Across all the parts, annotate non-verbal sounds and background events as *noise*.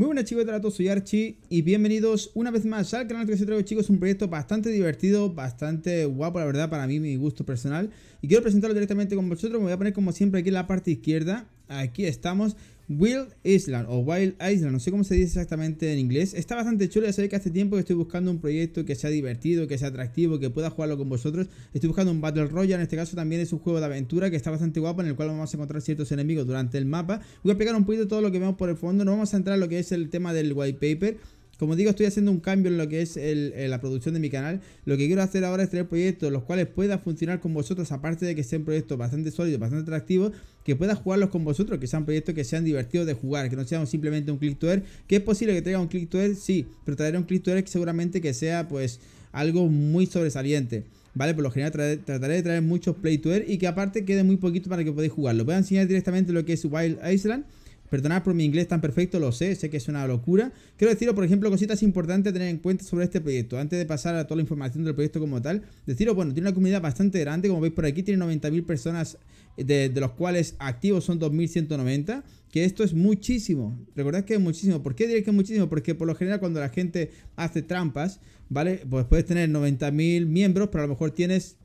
Muy buenas chicos, de todos? Soy Archie y bienvenidos una vez más al canal que os traigo chicos, un proyecto bastante divertido, bastante guapo la verdad para mí, mi gusto personal. Y quiero presentarlo directamente con vosotros, me voy a poner como siempre aquí en la parte izquierda, aquí estamos Wild Island o Wild Island, no sé cómo se dice exactamente en inglés. Está bastante chulo, ya sabéis que hace tiempo que estoy buscando un proyecto que sea divertido, que sea atractivo, que pueda jugarlo con vosotros. Estoy buscando un Battle Royale, en este caso también es un juego de aventura que está bastante guapo, en el cual vamos a encontrar ciertos enemigos durante el mapa. Voy a explicar un poquito todo lo que vemos por el fondo, no vamos a entrar en lo que es el tema del white paper. Como digo, estoy haciendo un cambio en lo que es eh, la producción de mi canal. Lo que quiero hacer ahora es tener proyectos los cuales pueda funcionar con vosotros, aparte de que sean proyectos bastante sólidos, bastante atractivos, que pueda jugarlos con vosotros, que sean proyectos que sean divertidos de jugar, que no sean simplemente un click to earn. ¿Que es posible que traiga un click to earn? Sí, pero traeré un click to earn seguramente que sea pues algo muy sobresaliente. ¿Vale? Por lo general trataré de traer muchos play to earn y que aparte quede muy poquito para que podáis jugarlo. Voy a enseñar directamente lo que es Wild Island. Perdonad por mi inglés tan perfecto, lo sé, sé que es una locura. Quiero deciros, por ejemplo, cositas importantes a tener en cuenta sobre este proyecto. Antes de pasar a toda la información del proyecto como tal, deciros, bueno, tiene una comunidad bastante grande, como veis por aquí, tiene 90.000 personas, de, los cuales activos son 2.190, que esto es muchísimo. Recordad que es muchísimo. ¿Por qué diré que es muchísimo? Porque por lo general cuando la gente hace trampas, ¿vale? Pues puedes tener 90.000 miembros, pero a lo mejor tienes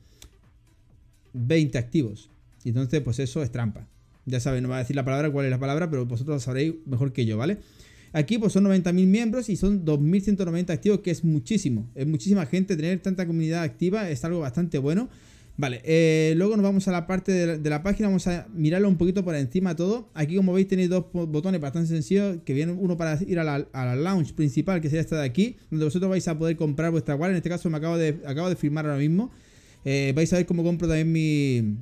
20 activos. Y entonces, pues eso es trampa. Ya saben, no voy a decir la palabra, cuál es la palabra, pero vosotros sabréis mejor que yo, ¿vale? Aquí pues son 90.000 miembros y son 2.190 activos, que es muchísimo. Es muchísima gente, tener tanta comunidad activa es algo bastante bueno. Vale, eh, luego nos vamos a la parte de la, página, vamos a mirarlo un poquito por encima todo. Aquí como veis tenéis dos botones bastante sencillos, que vienen uno para ir a la, a la launch principal, que sería esta de aquí, donde vosotros vais a poder comprar vuestra wallet. En este caso me acabo de, acabo de firmar ahora mismo. Eh, vais a ver cómo compro también mi,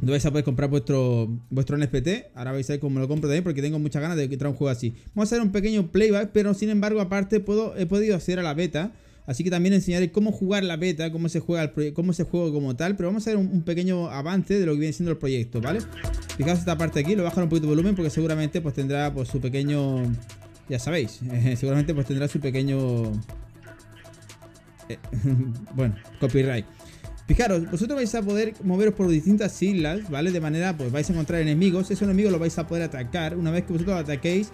no vais a poder comprar vuestro, vuestro NFT. Ahora vais a ver cómo lo compro también porque tengo muchas ganas de traer un juego así. Vamos a hacer un pequeño playback, pero sin embargo, aparte puedo, he podido acceder a la beta. Así que también enseñaré cómo jugar la beta, cómo se juega el cómo se juega como tal. Pero vamos a hacer un, pequeño avance de lo que viene siendo el proyecto, ¿vale? Fijaos esta parte aquí, lo bajo un poquito de volumen porque seguramente pues tendrá pues su pequeño. Ya sabéis, *laughs* seguramente pues tendrá su pequeño. Eh, *laughs* bueno, copyright. Fijaros, vosotros vais a poder moveros por distintas islas, ¿vale? De manera, pues vais a encontrar enemigos. Ese enemigo lo vais a poder atacar. Una vez que vosotros ataquéis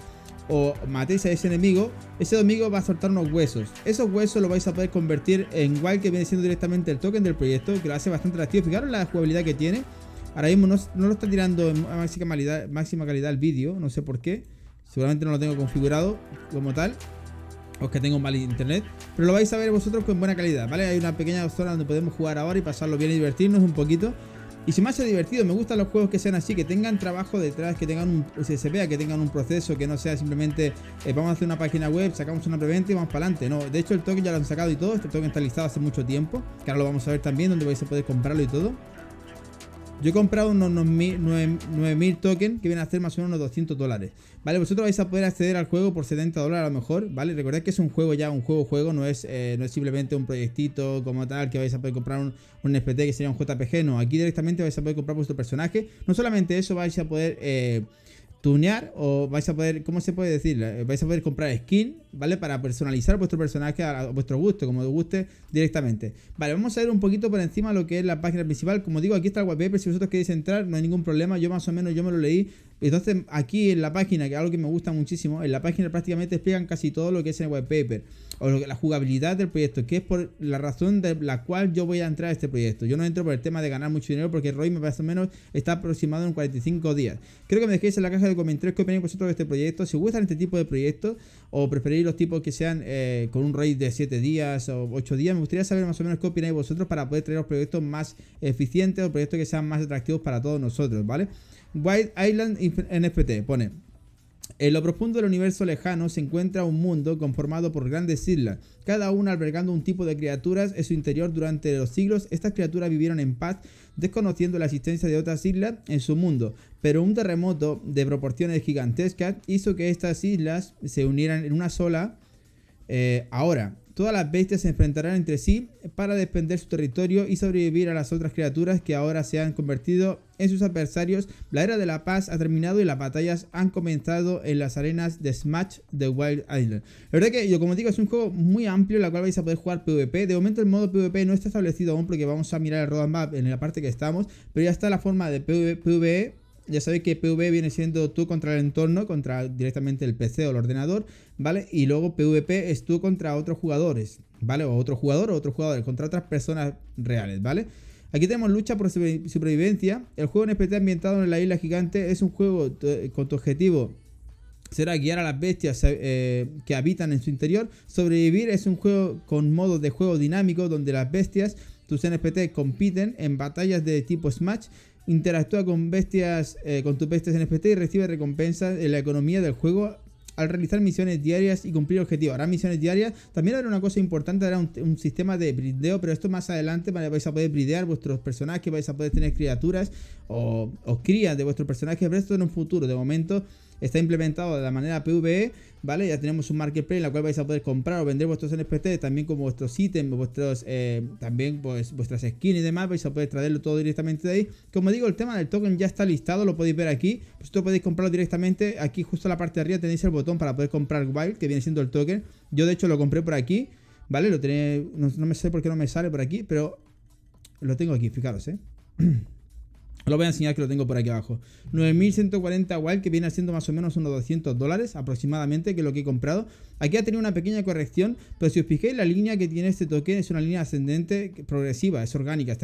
o matéis a ese enemigo, ese enemigo va a soltar unos huesos. Esos huesos lo vais a poder convertir en igual que viene siendo directamente el token del proyecto, que lo hace bastante atractivo. Fijaros la jugabilidad que tiene. Ahora mismo no, lo está tirando en máxima calidad, máxima calidad el vídeo, no sé por qué. Seguramente no lo tengo configurado como tal que tengo mal internet, pero lo vais a ver vosotros con buena calidad, ¿vale? Hay una pequeña zona donde podemos jugar ahora y pasarlo bien y divertirnos un poquito. Y si me hace divertido, me gustan los juegos que sean así, que tengan trabajo detrás, que tengan un, se, vea que tengan un proceso, que no sea simplemente eh, vamos a hacer una página web, sacamos una preventa y vamos para adelante. No, de hecho el token ya lo han sacado y todo, este token está listado hace mucho tiempo, que ahora lo vamos a ver también, donde vais a poder comprarlo y todo. Yo he comprado unos 9000 tokens que vienen a hacer más o menos unos 200 dólares. Vale, vosotros vais a poder acceder al juego por 70 dólares a lo mejor. Vale, recordad que es un juego ya, un juego juego, no es, eh, no es simplemente un proyectito como tal que vais a poder comprar un, un NFT que sería un JPG. No, aquí directamente vais a poder comprar vuestro personaje. No solamente eso, vais a poder... Eh, tunear o vais a poder, ¿cómo se puede decir? Eh, vais a poder comprar skin, ¿vale? Para personalizar vuestro personaje a, vuestro gusto, como os guste directamente. Vale, vamos a ver un poquito por encima lo que es la página principal. Como digo, aquí está el wallpaper, si vosotros queréis entrar, no hay ningún problema. Yo más o menos, yo me lo leí. Entonces, aquí en la página, que es algo que me gusta muchísimo, en la página prácticamente explican casi todo lo que es el wallpaper o la jugabilidad del proyecto, que es por la razón de la cual yo voy a entrar a este proyecto. Yo no entro por el tema de ganar mucho dinero porque ROI más o menos está aproximado en 45 días. Creo que me dejéis en la caja de comentarios qué opináis vosotros de este proyecto, si gustan este tipo de proyectos o preferís los tipos que sean eh, con un ROI de 7 días o 8 días. Me gustaría saber más o menos qué opináis vosotros para poder traer los proyectos más eficientes o proyectos que sean más atractivos para todos nosotros, ¿vale? White Island NFT pone en lo profundo del universo lejano se encuentra un mundo conformado por grandes islas, cada una albergando un tipo de criaturas en su interior durante los siglos. Estas criaturas vivieron en paz, desconociendo la existencia de otras islas en su mundo, pero un terremoto de proporciones gigantescas hizo que estas islas se unieran en una sola. Eh, ahora, Todas las bestias se enfrentarán entre sí para defender su territorio y sobrevivir a las otras criaturas que ahora se han convertido en sus adversarios. La era de la paz ha terminado y las batallas han comenzado en las arenas de Smash de Wild Island. La verdad que yo como digo es un juego muy amplio en la cual vais a poder jugar PvP. De momento el modo PvP no está establecido aún porque vamos a mirar el roadmap en la parte que estamos, pero ya está la forma de PvE Ya sabéis que PvE viene siendo tú contra el entorno, contra directamente el PC o el ordenador, ¿vale? Y luego PvP es tú contra otros jugadores, ¿vale? O otro jugador o otros jugadores, contra otras personas reales, ¿vale? Aquí tenemos lucha por supervivencia. El juego NPT ambientado en la isla gigante es un juego con tu objetivo será guiar a las bestias eh, que habitan en su interior. Sobrevivir es un juego con modo de juego dinámico donde las bestias, tus NPT, compiten en batallas de tipo Smash. Interactúa con bestias, eh, con tus bestias NPT y recibe recompensas en la economía del juego al realizar misiones diarias y cumplir objetivos. Hará misiones diarias. También habrá una cosa importante, hará un, sistema de brideo, pero esto más adelante vais a poder bridear vuestros personajes, vais a poder tener criaturas o, o crías de vuestros personajes, pero esto en un futuro. De momento está implementado de la manera PvE, ¿vale? Ya tenemos un marketplace en la cual vais a poder comprar o vender vuestros NFTs, también como vuestros ítems, vuestros, eh, también pues vuestras skins y demás, vais a poder traerlo todo directamente de ahí. Como digo, el tema del token ya está listado, lo podéis ver aquí, vosotros podéis comprarlo directamente, aquí justo en la parte de arriba tenéis el botón para poder comprar Wild, que viene siendo el token, yo de hecho lo compré por aquí, ¿vale? Lo tenéis, no, no me sé por qué no me sale por aquí, pero lo tengo aquí, fijaros, ¿eh? *clears throat* lo voy a enseñar que lo tengo por aquí abajo. 9140 wild que viene siendo más o menos unos 200 dólares aproximadamente, que es lo que he comprado. Aquí ha tenido una pequeña corrección, pero si os fijáis, la línea que tiene este token es una línea ascendente progresiva, es orgánica.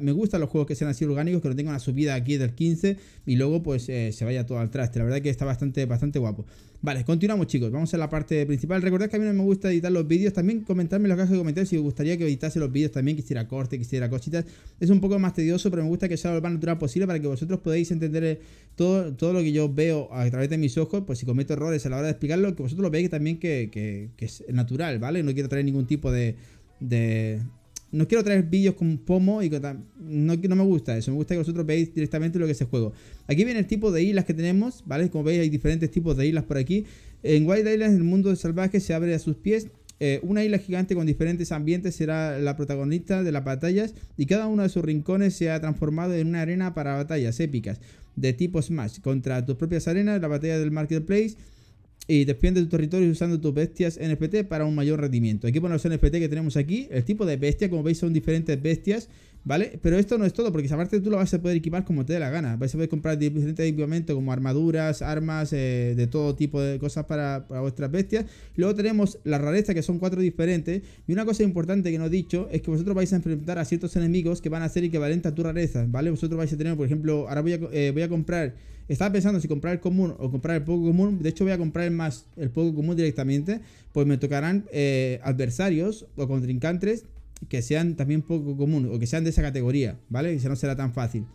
me gustan los juegos que sean así orgánicos, que no tengan una subida aquí del 15 y luego pues eh, se vaya todo al traste. La verdad que está bastante, bastante guapo. Vale, continuamos chicos, vamos a la parte principal. Recordad que a mí no me gusta editar los vídeos, también comentadme en la caja de comentarios si os gustaría que editase los vídeos también, quisiera corte, quisiera cositas. Es un poco más tedioso, pero me gusta que sea lo más natural posible para que vosotros podáis entender eh, todo, todo lo que yo veo a través de mis ojos, pues si cometo errores a la hora de explicarlo, que vosotros lo veáis también que, es natural, ¿vale? No quiero traer ningún tipo de, no quiero traer vídeos con pomo y no, no me gusta eso. Me gusta que vosotros veáis directamente lo que es el juego. Aquí viene el tipo de islas que tenemos, ¿vale? Como veis hay diferentes tipos de islas por aquí. En Wild Islands, el mundo salvaje se abre a sus pies. Eh, una isla gigante con diferentes ambientes será la protagonista de las batallas y cada uno de sus rincones se ha transformado en una arena para batallas épicas de tipo Smash. Contra tus propias arenas, la batalla del Marketplace y defiende tu territorio usando tus bestias NFT para un mayor rendimiento. Aquí ponemos los NFT que tenemos aquí. El tipo de bestia, como veis, son diferentes bestias, ¿vale? Pero esto no es todo, porque aparte tú lo vas a poder equipar como te dé la gana. Vais a poder comprar diferentes equipamientos como armaduras, armas, eh, de todo tipo de cosas para, vuestras bestias. Luego tenemos la rareza, que son cuatro diferentes. Y una cosa importante que no he dicho es que vosotros vais a enfrentar a ciertos enemigos que van a ser equivalentes a tu rareza, ¿vale? Vosotros vais a tener, por ejemplo, ahora voy a, eh, voy a comprar estaba pensando si comprar el común o comprar el poco común. De hecho, voy a comprar el más el poco común directamente. Pues me tocarán eh, adversarios o contrincantes que sean también poco común o que sean de esa categoría, ¿vale? Y no será tan fácil.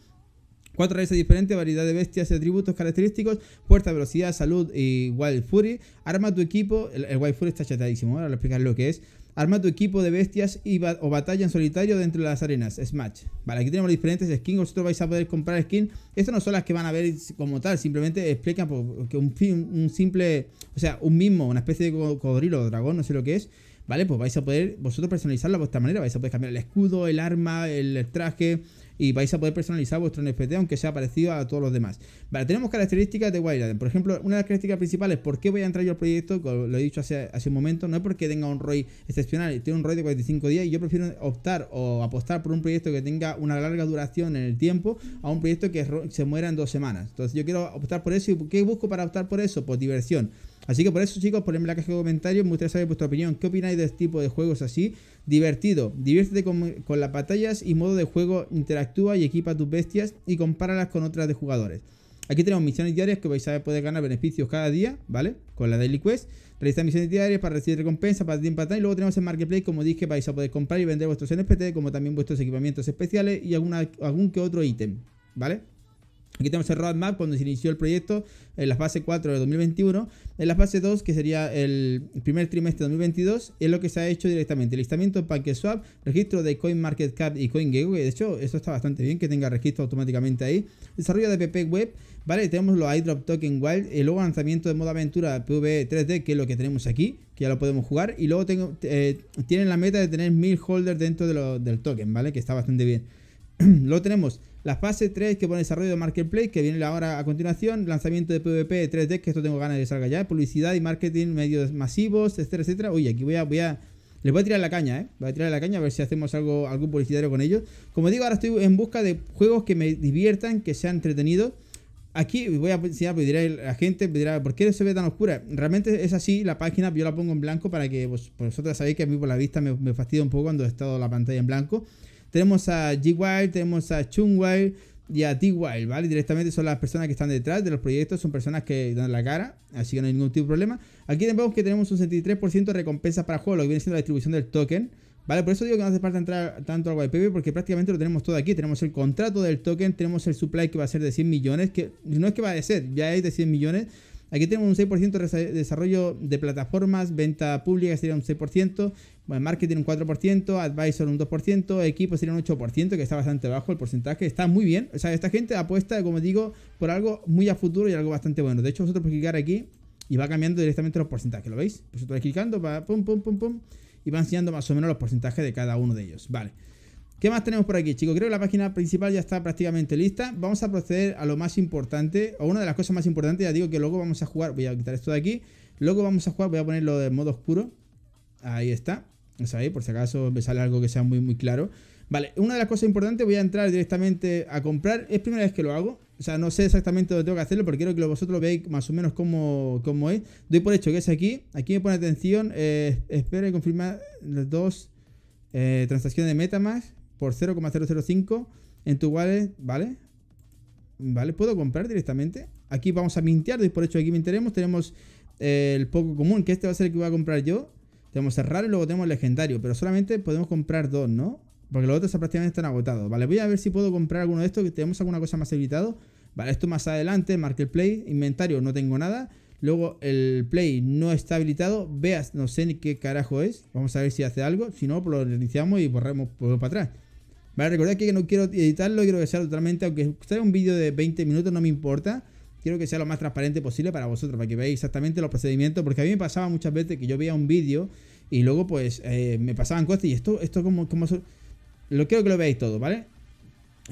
Cuatro raíces diferentes, variedad de bestias y atributos característicos, puerta, velocidad, salud y Wild Fury. Arma tu equipo, el, Wild Fury está chatadísimo, ahora a explicar lo que es. Arma tu equipo de bestias y o batalla en solitario dentro de las arenas. Smash. Vale, aquí tenemos diferentes skins. Vosotros vais a poder comprar skins. Estas no son las que van a ver como tal. Simplemente explican que un, un simple. O sea, un mismo, una especie de cocodrilo o dragón, no sé lo que es. ¿Vale? Pues vais a poder vosotros personalizarlo de vuestra manera. Vais a poder cambiar el escudo, el arma, el traje y vais a poder personalizar vuestro NFT aunque sea parecido a todos los demás. Vale, tenemos características de Wildland. Por ejemplo, una de las características principales, ¿por qué voy a entrar yo al proyecto? Lo he dicho hace, hace un momento, no es porque tenga un ROI excepcional, tiene un ROI de 45 días y yo prefiero optar o apostar por un proyecto que tenga una larga duración en el tiempo a un proyecto que se muera en dos semanas. Entonces yo quiero optar por eso y ¿qué busco para optar por eso? Pues diversión. Así que por eso, chicos, ponedme en la caja de comentarios. Me gustaría saber vuestra opinión. ¿Qué opináis de este tipo de juegos así? Divertido. Diviértete con, las batallas y modo de juego. Interactúa y equipa tus bestias y compáralas con otras de jugadores. Aquí tenemos misiones diarias que vais a poder ganar beneficios cada día, ¿vale? Con la Daily Quest. Realizar misiones tiempo para recibir recompensas, para empatar. Y luego tenemos el Marketplace, como dije, vais a poder comprar y vender vuestros NFT, como también vuestros equipamientos especiales y algún que otro ítem, ¿vale? Aquí tenemos el roadmap cuando se inició el proyecto en la fase 4 de 2021. En la fase 2, que sería el primer trimestre de 2022, es lo que se ha hecho directamente. Listamiento PancakeSwap, registro de CoinMarketCap y CoinGecko, que de hecho esto está bastante bien que tenga registro automáticamente ahí. Desarrollo de PP Web, ¿vale? Tenemos los iDrop Token Wild y luego lanzamiento de modo aventura PV 3D, que es lo que tenemos aquí, que ya lo podemos jugar. Y luego eh, tienen la meta de tener 1000 holders dentro del token, ¿vale? Que está bastante bien. *clears throat* luego tenemos la fase 3 que pone desarrollo de Marketplace, que viene ahora a continuación. Lanzamiento de PvP 3D, que esto tengo ganas de que salga ya. Publicidad y marketing, medios masivos, etcétera, etcétera. Uy, aquí voy a, voy a. Les voy a tirar la caña, ¿eh? Voy a tirar la caña a ver si hacemos algo, algún publicitario con ellos. Como digo, ahora estoy en busca de juegos que me diviertan, que sean entretenidos. Aquí voy a enseñar, pues dirá la gente, dirá, ¿por qué se ve tan oscura? Realmente es así, la página yo la pongo en blanco para que pues, vosotros sabéis que a mí por la vista me, me fastidia un poco cuando he estado la pantalla en blanco. Tenemos a G-Wild, tenemos a Chung-Wild y a T-Wild, ¿vale? Directamente son las personas que están detrás de los proyectos, son personas que dan la cara, así que no hay ningún tipo de problema. Aquí vemos que tenemos un 73% de recompensa para juego, lo que viene siendo la distribución del token. ¿Vale? Por eso digo que no hace falta entrar tanto al YPB porque prácticamente lo tenemos todo aquí. Tenemos el contrato del token, tenemos el supply que va a ser de 100 millones, que no es que va a ser, ya es de 100 millones. Aquí tenemos un 6% de desarrollo de plataformas, venta pública sería un 6%, marketing un 4%, advisor un 2%, equipo sería un 8%, que está bastante bajo el porcentaje, está muy bien. O sea, esta gente apuesta, como digo, por algo muy a futuro y algo bastante bueno. De hecho, vosotros podéis clicar aquí y va cambiando directamente los porcentajes, ¿lo veis? Vosotros vais clicando, va pum, pum, pum, pum y va enseñando más o menos los porcentajes de cada uno de ellos. Vale. ¿Qué más tenemos por aquí, chicos? Creo que la página principal ya está prácticamente lista. Vamos a proceder a lo más importante, o una de las cosas más importantes. Ya digo que luego vamos a jugar. Voy a quitar esto de aquí. Luego vamos a jugar, voy a ponerlo de modo oscuro. Ahí está. Eso ahí, por si acaso me sale algo que sea muy, muy claro. Vale, una de las cosas importantes, voy a entrar directamente a comprar. Es primera vez que lo hago. O sea, no sé exactamente dónde tengo que hacerlo, pero quiero que vosotros veáis más o menos cómo, cómo es. Doy por hecho que es aquí. Aquí me pone atención. Eh, espera y confirma las dos eh, transacciones de Metamask por 0,005 en tu wallet, ¿vale? Vale, ¿puedo comprar directamente? Aquí vamos a mintear, por hecho aquí minteremos. Tenemos eh, el poco común, que este va a ser el que voy a comprar yo. Tenemos el raro y luego tenemos el legendario, pero solamente podemos comprar dos, ¿no? Porque los otros prácticamente están agotados. Vale, voy a ver si puedo comprar alguno de estos. Que tenemos alguna cosa más habilitado. Vale, esto más adelante. Marketplace. Inventario, no tengo nada. Luego el Play no está habilitado. Veas, no sé ni qué carajo es. Vamos a ver si hace algo. Si no, pues lo iniciamos y borramos por para atrás. Vale, recordad que no quiero editarlo. Quiero que sea totalmente. Aunque sea un vídeo de 20 minutos, no me importa. Quiero que sea lo más transparente posible para vosotros. Para que veáis exactamente los procedimientos. Porque a mí me pasaba muchas veces que yo veía un vídeo. Y luego pues eh, me pasaban cosas. Y esto, esto como, como lo quiero que lo veáis todo, ¿vale?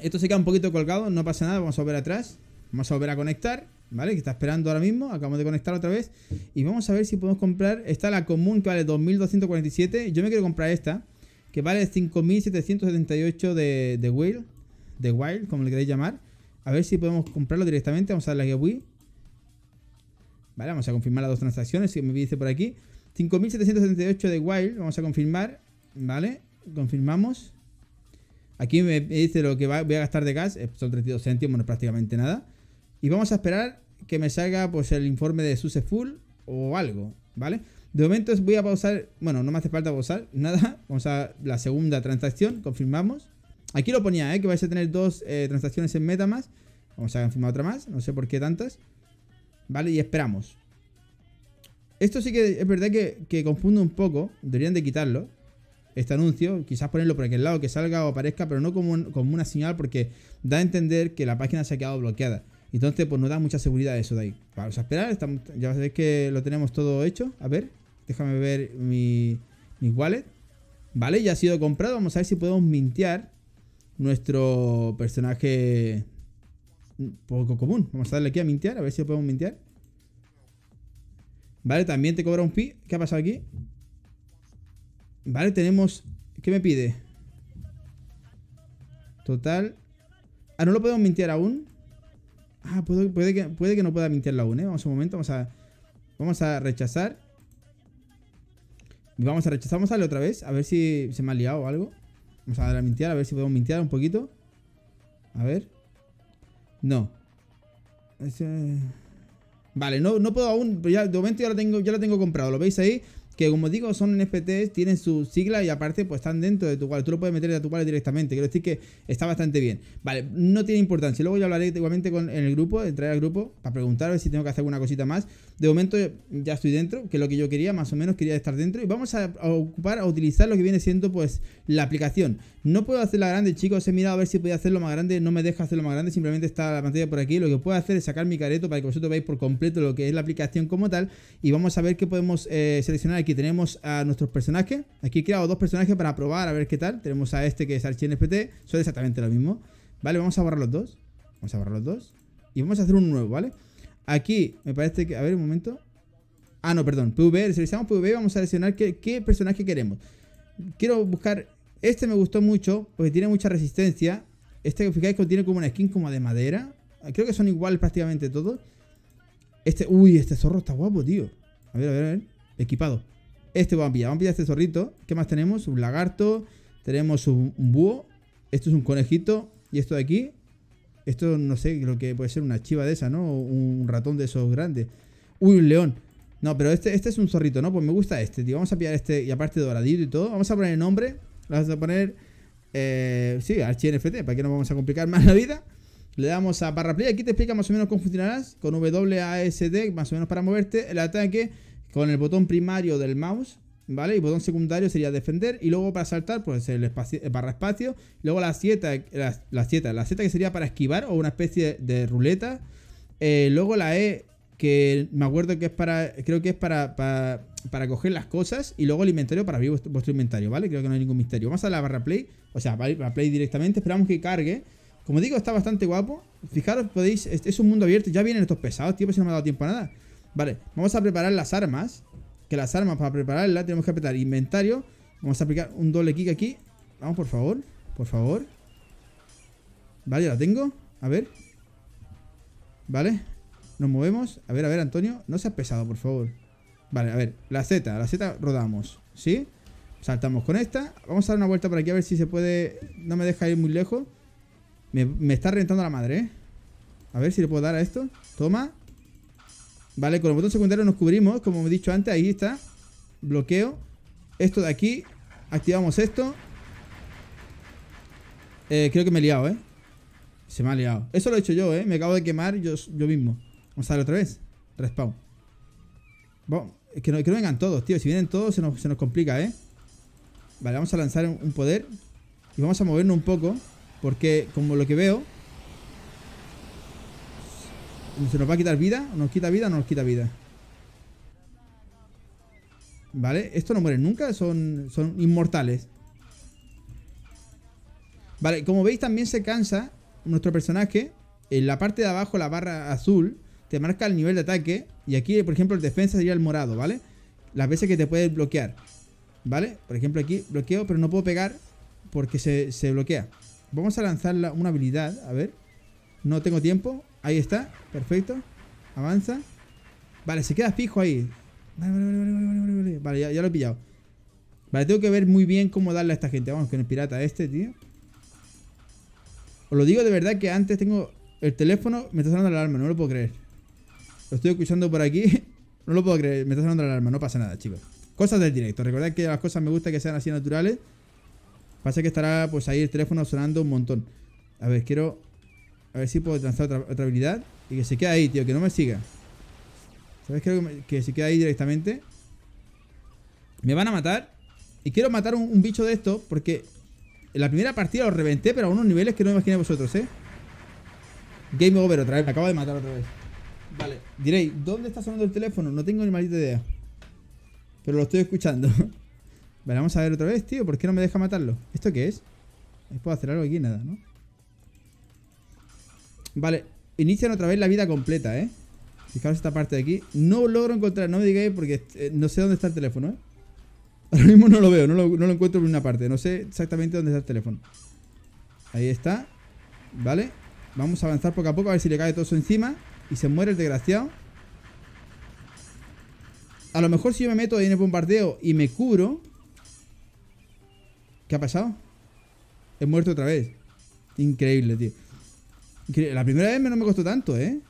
Esto se queda un poquito colgado, no pasa nada, vamos a volver atrás. Vamos a volver a conectar, ¿vale? Que está esperando ahora mismo, acabamos de conectar otra vez. Y vamos a ver si podemos comprar, está la común que vale 2247. Yo me quiero comprar esta, que vale 5778 de, de Wild, de Wild, como le queréis llamar. A ver si podemos comprarlo directamente, vamos a darle a Wii. Vale, vamos a confirmar las dos transacciones, que me dice por aquí. 5778 de Wild, vamos a confirmar, ¿vale? Confirmamos. Aquí me dice lo que voy a gastar de gas, eh, son 32 céntimos, no es prácticamente nada. Y vamos a esperar que me salga pues el informe de SUSE o algo, ¿vale? De momento voy a pausar, bueno, no me hace falta pausar *laughs* nada. Vamos a la segunda transacción, confirmamos. Aquí lo ponía, ¿eh? que vais a tener dos eh, transacciones en MetaMask. Vamos a confirmar otra más, no sé por qué tantas. Vale, y esperamos. Esto sí que es verdad que, que confunde un poco, deberían de quitarlo este anuncio, quizás ponerlo por aquel lado, que salga o aparezca, pero no como, como una señal porque da a entender que la página se ha quedado bloqueada. Entonces, pues no da mucha seguridad eso de ahí. Vamos a esperar, estamos, ya sabéis que lo tenemos todo hecho. A ver, déjame ver mi, mi wallet. Vale, ya ha sido comprado. Vamos a ver si podemos mintear nuestro personaje poco común. Vamos a darle aquí a mintear, a ver si lo podemos mintear. Vale, también te cobra un pi. ¿Qué ha pasado aquí? Vale, tenemos... ¿Qué me pide? Total... Ah, ¿no lo podemos mintiar aún? Ah, puede, que, puede que no pueda mintiarlo aún, ¿eh? Vamos un momento, vamos a... Vamos a rechazar. Vamos a rechazar, vamos a darle otra vez. A ver si se me ha liado o algo. Vamos a darle a mintiar, a ver si podemos mintiar un poquito. A ver. No. Vale, no, no puedo aún. Pero ya, de momento ya lo tengo, ya lo tengo comprado. ¿Lo veis ahí? Que como digo son NFTs, tienen su sigla y aparte pues están dentro de tu wallet. Tú lo puedes meter a tu wallet directamente. Quiero decir que está bastante bien. Vale, no tiene importancia. Luego ya hablaré igualmente con, en el grupo, entraré al grupo para preguntar a ver si tengo que hacer alguna cosita más. De momento ya estoy dentro, que es lo que yo quería, más o menos quería estar dentro. Y vamos a, ocupar, a utilizar lo que viene siendo pues la aplicación. No puedo hacerla grande, chicos. He mirado a ver si podía hacerlo más grande. No me deja hacerlo más grande. Simplemente está la pantalla por aquí. Lo que puedo hacer es sacar mi careto para que vosotros veáis por completo lo que es la aplicación como tal. Y vamos a ver qué podemos eh, seleccionar aquí. Tenemos a nuestros personajes. Aquí he creado dos personajes para probar a ver qué tal. Tenemos a este que es NPT Son exactamente lo mismo. Vale, vamos a borrar los dos. Vamos a borrar los dos. Y vamos a hacer un nuevo, ¿vale? Aquí me parece que... A ver, un momento. Ah, no, perdón. PV. Seleccionamos PV. Vamos a seleccionar qué, personaje queremos. Quiero buscar... Este me gustó mucho porque tiene mucha resistencia. Este que fijáis que tiene como una skin como de madera. Creo que son iguales prácticamente todos. Este, uy, este zorro está guapo, tío. A ver, a ver, a ver. Equipado. Este vamos a pillar. Vamos a pillar este zorrito. ¿Qué más tenemos? Un lagarto. Tenemos un, búho. Esto es un conejito. Y esto de aquí. Esto no sé, creo que puede ser una chiva de esa, ¿no? Un ratón de esos grandes. Uy, un león. No, pero este, este es un zorrito, ¿no? Pues me gusta este, tío. Vamos a pillar este, y aparte doradito y todo. Vamos a poner el nombre. Vamos a poner. Eh, sí, NFT, para que no vamos a complicar más la vida. Le damos a barra play. Aquí te explica más o menos cómo funcionarás. Con WASD, más o menos para moverte. El ataque con el botón primario del mouse. ¿Vale? Y botón secundario sería defender. Y luego para saltar, pues el espacio, barra espacio. luego la sieta, la, la la Z que sería para esquivar o una especie de ruleta. Eh, luego la E que me acuerdo que es para, creo que es para, para, coger las cosas y luego el inventario para abrir vuestro, inventario, ¿vale? Creo que no hay ningún misterio. Vamos a la barra play, o sea, para play directamente, esperamos que cargue. Como digo, está bastante guapo. Fijaros, podéis, es, un mundo abierto, ya vienen estos pesados, tío, pues si no me ha dado tiempo a nada. Vale, vamos a preparar las armas, que las armas para prepararlas tenemos que apretar inventario. Vamos a aplicar un doble clic aquí. Vamos, por favor, por favor. Vale, ya la tengo. A ver. Vale, nos movemos. A ver, a ver, Antonio. No seas pesado, por favor. Vale, a ver. La Z. La Z rodamos. ¿Sí? Saltamos con esta. Vamos a dar una vuelta por aquí a ver si se puede... No me deja ir muy lejos. Me, está reventando la madre, ¿eh? A ver si le puedo dar a esto. Toma. Vale, con el botón secundario nos cubrimos. Como he dicho antes, ahí está. Bloqueo. Esto de aquí. Activamos esto. Eh, creo que me he liado, ¿eh? Se me ha liado. Eso lo he hecho yo, ¿eh? Me acabo de quemar yo, yo mismo. Vamos a darle otra vez. Respawn. Bueno, es que no, que no vengan todos, tío. Si vienen todos se nos, complica, ¿eh? Vale, vamos a lanzar un poder. Y vamos a movernos un poco. Porque como lo que veo... ¿Se nos va a quitar vida? ¿Nos quita vida o no nos quita vida? Vale, esto no muere nunca, son, son inmortales. Vale, como veis también se cansa nuestro personaje. En la parte de abajo, la barra azul, te marca el nivel de ataque. Y aquí, por ejemplo, el defensa sería el morado, ¿vale? Las veces que te puedes bloquear. ¿Vale? Por ejemplo, aquí bloqueo, pero no puedo pegar porque se, bloquea. Vamos a lanzar una habilidad, a ver. No tengo tiempo. Ahí está, perfecto. Avanza. Vale, se queda fijo ahí. Vale, vale, vale, vale, vale, vale. Vale, ya, ya, lo he pillado. Vale, tengo que ver muy bien cómo darle a esta gente. Vamos, con el pirata este, tío. Os lo digo de verdad que antes tengo el teléfono, me está sonando la alarma, no lo puedo creer. Lo estoy escuchando por aquí. *laughs* No lo puedo creer. Me está sonando la alarma. No pasa nada, chicos. Cosas del directo. Recordad que las cosas me gusta que sean así naturales. Pasa que estará pues ahí el teléfono sonando un montón. A ver, quiero... A ver si puedo lanzar otra, habilidad. Y que se quede ahí, tío. Que no me siga. ¿Sabes? que, que se quede ahí directamente. Me van a matar. Y quiero matar un, bicho de esto porque en la primera partida lo reventé, pero a unos niveles que no imaginé vosotros, ¿eh? Game over otra vez. Me acabo de matar otra vez. Vale, diréis, ¿dónde está sonando el teléfono? No tengo ni maldita idea. Pero lo estoy escuchando. *laughs* vale, vamos a ver otra vez, tío. ¿Por qué no me deja matarlo? ¿Esto qué es? ¿Puedo hacer algo aquí? Nada, ¿no? Vale, inician otra vez la vida completa, ¿eh? Fijaos esta parte de aquí. No logro encontrar, no me digáis porque eh, no sé dónde está el teléfono, ¿eh? *laughs* Ahora mismo no lo veo, no lo, no lo encuentro en una parte. No sé exactamente dónde está el teléfono. Ahí está. Vale. Vamos a avanzar poco a poco a ver si le cae todo eso encima. Y se muere el desgraciado. A lo mejor si yo me meto ahí en el bombardeo y me cubro. ¿Qué ha pasado? He muerto otra vez. Increíble, tío. La primera vez no me costó tanto, ¿eh?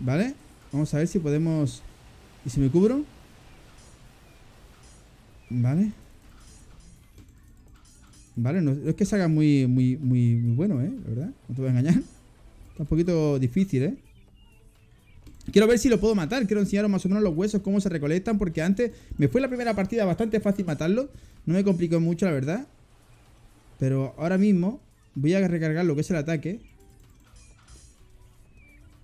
¿Vale? Vamos a ver si podemos... ¿Y si me cubro? ¿Vale? Vale, no, es que salga muy, muy, muy, muy bueno, ¿eh? La verdad, no te voy a engañar un poquito difícil, ¿eh? Quiero ver si lo puedo matar. Quiero enseñaros más o menos los huesos, cómo se recolectan. Porque antes me fue la primera partida bastante fácil matarlo. No me complicó mucho, la verdad. Pero ahora mismo voy a recargar lo que es el ataque.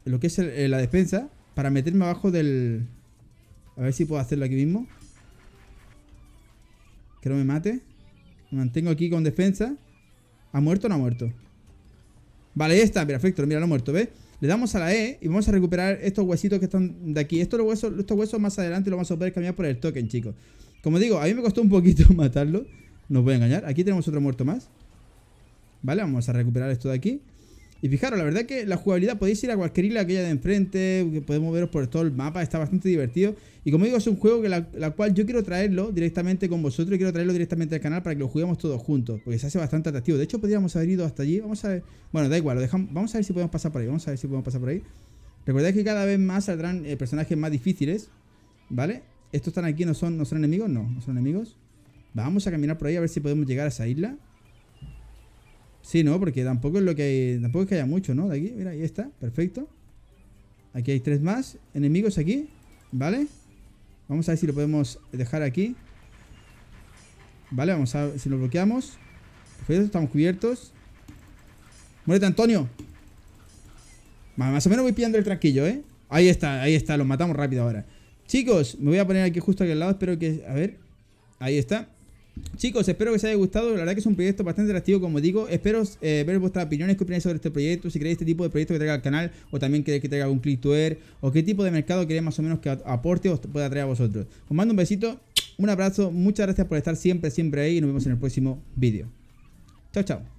Lo que es eh, la defensa. Para meterme abajo del... A ver si puedo hacerlo aquí mismo. Que no me mate. Me mantengo aquí con defensa. ¿Ha muerto o no ha muerto? Vale, ahí está, perfecto, mira, lo ha muerto, ¿ves? Le damos a la E y vamos a recuperar estos huesitos que están de aquí. Estos huesos, estos huesos más adelante los vamos a poder cambiar por el token, chicos. Como digo, a mí me costó un poquito *laughs* matarlo. No os voy a engañar. Aquí tenemos otro muerto más. Vale, vamos a recuperar esto de aquí. Y fijaros, la verdad que la jugabilidad, podéis ir a cualquier isla aquella de enfrente, que podemos veros por todo el mapa, está bastante divertido. Y como digo, es un juego que la, cual yo quiero traerlo directamente con vosotros y quiero traerlo directamente al canal para que lo juguemos todos juntos, porque se hace bastante atractivo. De hecho, podríamos haber ido hasta allí, vamos a ver... Bueno, da igual, lo dejamos, vamos a ver si podemos pasar por ahí, vamos a ver si podemos pasar por ahí. Recordad que cada vez más saldrán eh, personajes más difíciles, ¿vale? ¿Estos están aquí? ¿No son, ¿No son enemigos? No, no son enemigos. Vamos a caminar por ahí a ver si podemos llegar a esa isla. Sí, no, porque tampoco es lo que hay, tampoco es que haya mucho, ¿no? De aquí, mira, ahí está, perfecto. Aquí hay tres más enemigos aquí, ¿vale? Vamos a ver si lo podemos dejar aquí. Vale, vamos a ver si lo bloqueamos. Perfecto, estamos cubiertos. Muérete, Antonio. Más o menos voy pillando el tranquillo, ¿eh? Ahí está, ahí está, lo matamos rápido ahora. Chicos, me voy a poner aquí justo aquí al lado, espero que... A ver, ahí está. Chicos, espero que os haya gustado. La verdad que es un proyecto bastante atractivo, como digo. Espero eh, ver vuestras opiniones, qué opináis sobre este proyecto. Si queréis este tipo de proyecto que traiga al canal, o también queréis que traiga algún click to air, o qué tipo de mercado queréis más o menos que aporte o pueda traer a vosotros. Os mando un besito, un abrazo. Muchas gracias por estar siempre, siempre ahí. Y nos vemos en el próximo vídeo. Chao, chao.